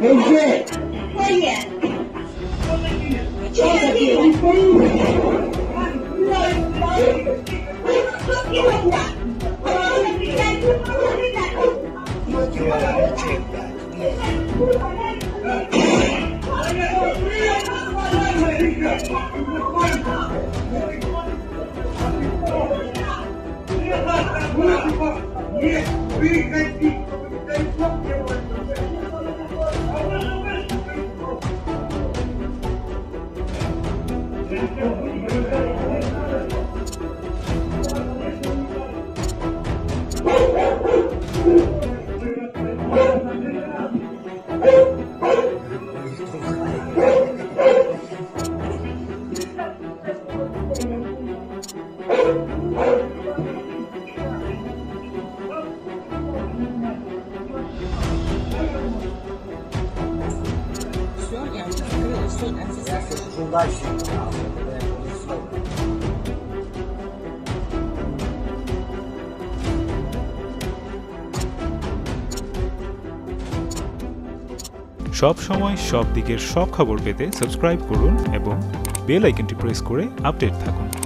Legit. hey. yeah. সব সময় সব দিকের সব খবর পেতে সাবস্ক্রাইব করুন এবং বেল আইকনটি প্রেস করে আপডেট থাকুন।